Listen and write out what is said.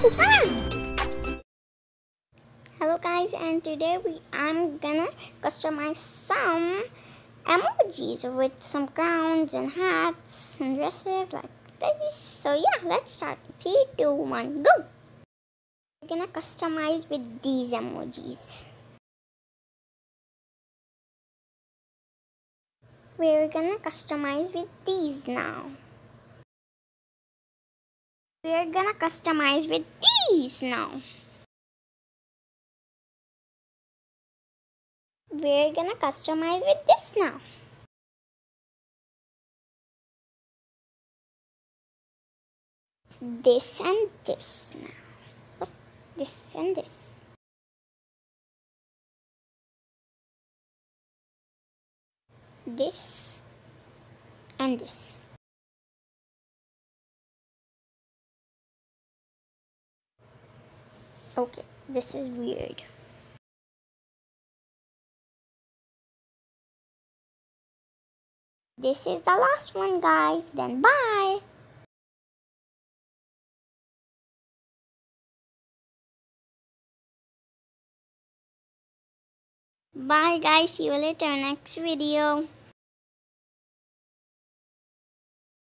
Hello guys and today we I'm gonna customize some emojis with some crowns and hats and dresses like this. So yeah, let's start. Three, two, one, go! We're gonna customize with these emojis. We're gonna customize with these now. We're gonna customize with these now. We're gonna customize with this now. This and this now. This and this. This and this. Okay, this is weird. This is the last one, guys. Then bye. Bye, guys. See you later next video.